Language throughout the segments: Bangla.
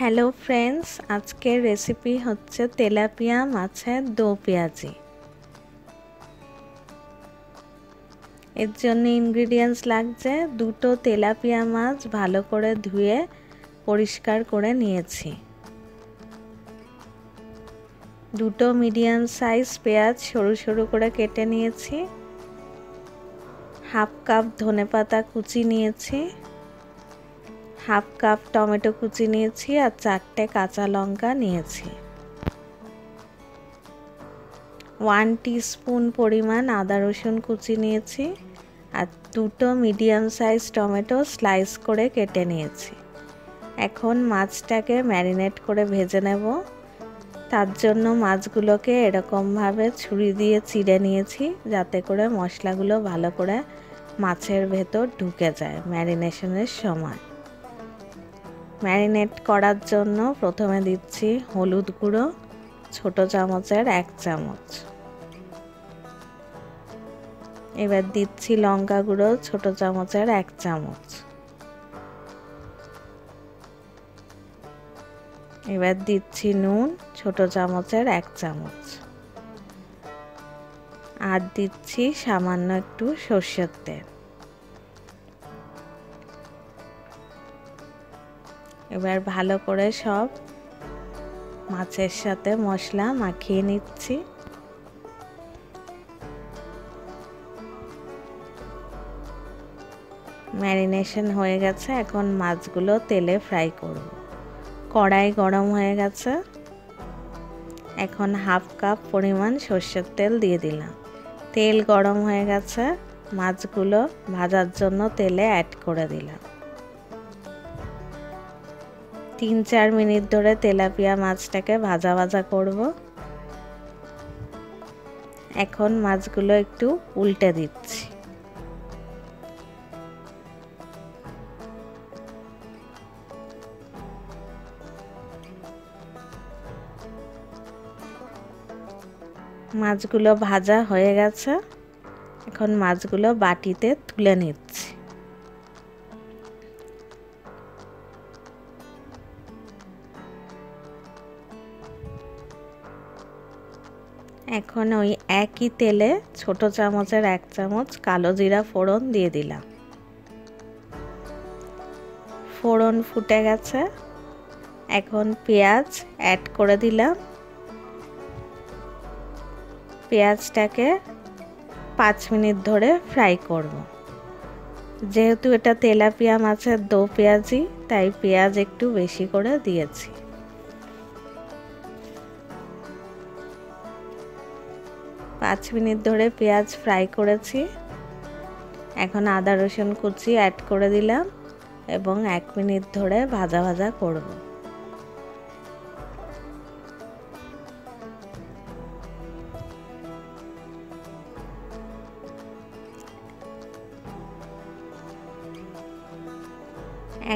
হ্যালো ফ্রেন্ডস আজকের রেসিপি হচ্ছে তেলাপিয়া মাছের দো পেঁয়াজি। এর জন্য ইনগ্রিডিয়েন্টস লাগছে দুটো তেলাপিয়া মাছ ভালো করে ধুয়ে পরিষ্কার করে নিয়েছি। দুটো মিডিয়াম সাইজ পেঁয়াজ সরু সরু করে কেটে নিয়েছি। হাফ কাপ ধনে পাতা কুচি নিয়েছি। হাফ কাপ টমেটো কুচি নিয়েছি আর চারটে কাঁচা লঙ্কা নিয়েছি। ওয়ান স্পুন পরিমাণ আদা রসুন কুচি নিয়েছি আর দুটো মিডিয়াম সাইজ টমেটো স্লাইস করে কেটে নিয়েছি। এখন মাছটাকে ম্যারিনেট করে ভেজে নেব। তার জন্য মাছগুলোকে এরকমভাবে ছুরি দিয়ে চিড়ে নিয়েছি যাতে করে মশলাগুলো ভালো করে মাছের ভেতর ঢুকে যায় ম্যারিনেশনের সময়। ম্যারিনেট করার জন্য প্রথমে দিচ্ছি হলুদ গুঁড়ো, ছোট চামচের এক চামচ। এবার দিচ্ছি লঙ্কা গুঁড়ো, ছোট চামচের এক চামচ। এবার দিচ্ছি নুন, ছোট চামচের এক চামচ। আর দিচ্ছি সামান্য একটু সর্ষের তেল। এবার ভালো করে সব মাছের সাথে মশলা মাখিয়ে নিচ্ছি। ম্যারিনেশন হয়ে গেছে, এখন মাছগুলো তেলে ফ্রাই করব। কড়াই গরম হয়ে গেছে। এখন হাফ কাপ পরিমাণ সর্ষের তেল দিয়ে দিলাম। তেল গরম হয়ে গেছে, মাছগুলো ভাজার জন্য তেলে অ্যাড করে দিলাম। তিন চার মিনিট ধরে তেলাপিয়া মাছটাকে ভাজা ভাজা করব। এখন মাছগুলো একটু উল্টে দিচ্ছি। মাছগুলো ভাজা হয়ে গেছে। এখন মাছগুলো বাটিতে তুলে নিচ্ছি। এখন ওই একই তেলে ছোট চামচের এক চামচ কালো জিরা ফোড়ন দিয়ে দিলাম। ফোড়ন ফুটে গেছে। এখন পেঁয়াজ অ্যাড করে দিলাম। পেঁয়াজটাকে পাঁচ মিনিট ধরে ফ্রাই করব। যেহেতু এটা তেলাপিয়া মাছের দো পেঁয়াজি, তাই পেঁয়াজ একটু বেশি করে দিয়েছি। পাঁচ মিনিট ধরে পেঁয়াজ ফ্রাই করেছি। এখন আদা রসুন কুচি অ্যাড করে দিলাম এবং এক মিনিট ধরে ভাজা ভাজা করব।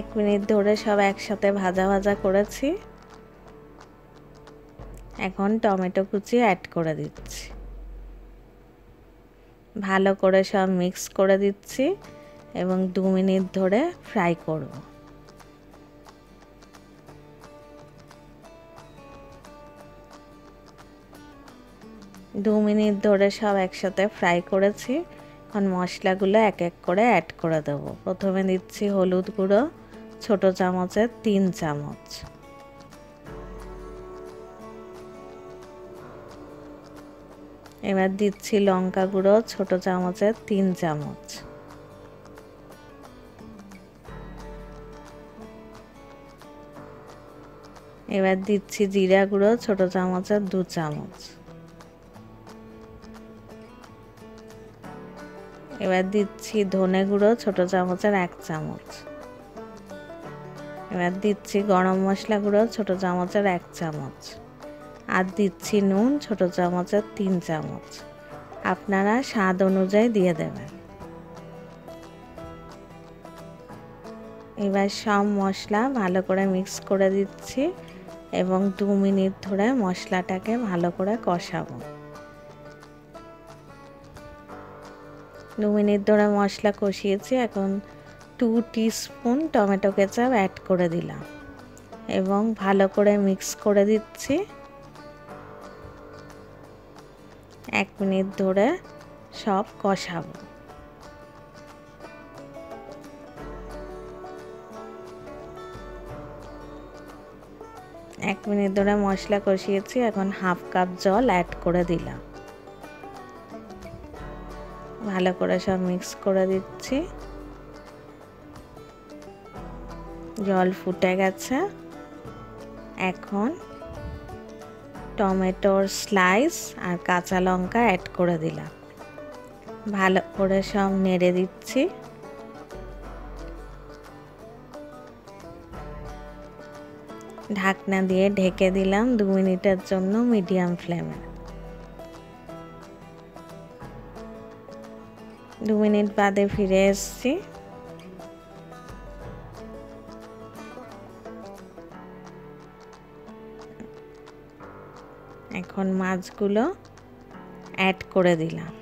এক মিনিট ধরে সব একসাথে ভাজা ভাজা করেছি। এখন টমেটো কুচি অ্যাড করে দিচ্ছি। ভালো করে সব মিক্স করে দিচ্ছি এবং দু মিনিট ধরে ফ্রাই করব। দু মিনিট ধরে সব একসাথে ফ্রাই করেছি। এখন মশলাগুলো এক এক করে অ্যাড করে দেবো। প্রথমে দিচ্ছি হলুদ গুঁড়ো, ছোট চামচের তিন চামচ। এবার দিচ্ছি লঙ্কা গুঁড়ো, ছোট চামচের তিন চামচ। এবার দিচ্ছি জিরা গুঁড়ো, ছোট চামচের দু চামচ। এবার দিচ্ছি ধনে গুঁড়ো, ছোট চামচের এক চামচ। এবার দিচ্ছি গরম মশলা গুঁড়ো, ছোট চামচের এক চামচ। আর দিচ্ছি নুন, ছোট চামচের তিন চামচ। আপনারা স্বাদ অনুযায়ী দিয়ে দেবেন। এবার সব মশলা ভালো করে মিক্স করে দিচ্ছি এবং দু মিনিট ধরে মশলাটাকে ভালো করে কষাবো। দু মিনিট ধরে মশলা কষিয়েছি, এখন two spoon tomato ketchup add করে দিলাম। এবং ভালো করে মিক্স করে দিচ্ছি। এক মিনিট ধরে সব কষাবো। এক মিনিট ধরে মশলা কষিয়েছি, এখন হাফ কাপ জল অ্যাড করে দিলাম। ভালো করে সব মিক্স করে দিচ্ছি। জল ফুটে গেছে। এখন টমেটোর স্লাইস আর কাঁচা লঙ্কা অ্যাড করে দিলাম। ভালো করে সব নেড়ে দিচ্ছি। ঢাকনা দিয়ে ঢেকে দিলাম দু মিনিটের জন্য মিডিয়াম ফ্লেমে দু মিনিট বাদে ফিরে এসছি। এখন মাছগুলো অ্যাড করে দিলাম।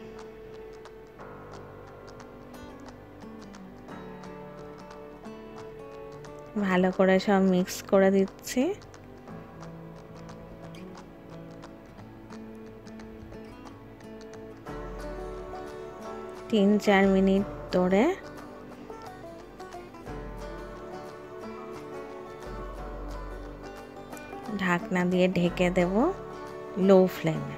ভালো করে সব মিক্স করে দিচ্ছি। তিন চার মিনিট ধরে ঢাকনা দিয়ে ঢেকে দেব। লো ফ্লেমে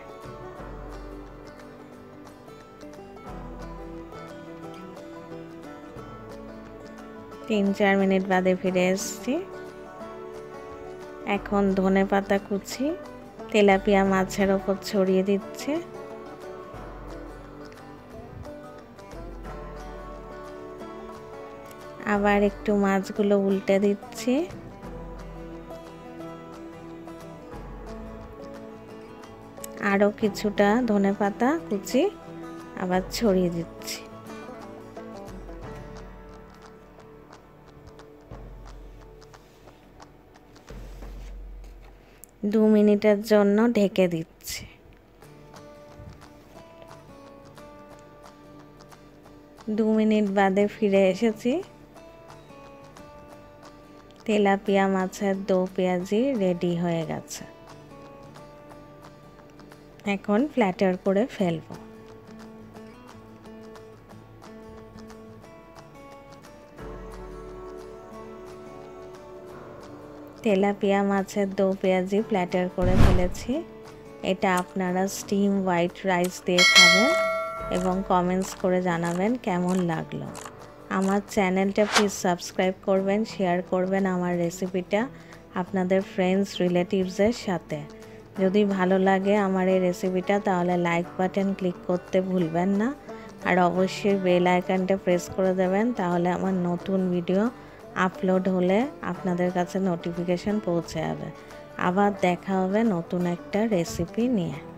তিন, চার মিনিট বাদে ফিরে এসছি। এখন ধনে পাতা কুচি, তেলাপিয়া মাছের ওপর ছড়িয়ে দিচ্ছে। আবার একটু মাছগুলো উল্টে দিচ্ছি। আরও কিছুটা ধনে পাতা, কুচি আবার ছড়িয়ে দিচ্ছি। দু মিনিটের জন্য ঢেকে দিচ্ছি। দু মিনিট বাদে ফিরে এসেছি। তেলাপিয়া মাছের দো পেঁয়াজি রেডি হয়ে গেছে। এখন ফ্ল্যাটার করে ফেলব। তেলাপিয়া মাছের দো পেঁয়াজি ফ্ল্যাটার করে ফেলেছি। এটা আপনারা স্টিম হোয়াইট রাইস দিয়ে খাবেন এবং কমেন্টস করে জানাবেন কেমন লাগল। আমার চ্যানেলটা প্লিজ সাবস্ক্রাইব করবেন শেয়ার করবেন আমার রেসিপিটা আপনাদের ফ্রেন্ডস রিলেটিভসের সাথে। যদি ভালো লাগে আমার এই রেসিপিটা তাহলে লাইক বাটন ক্লিক করতে ভুলবেন না। আর অবশ্যই বেল আইকনটা প্রেস করে দেবেন, তাহলে আমার নতুন ভিডিও আপলোড হলে আপনাদের কাছে নোটিফিকেশান পৌঁছে যাবে। আবার দেখা হবে নতুন একটা রেসিপি নিয়ে।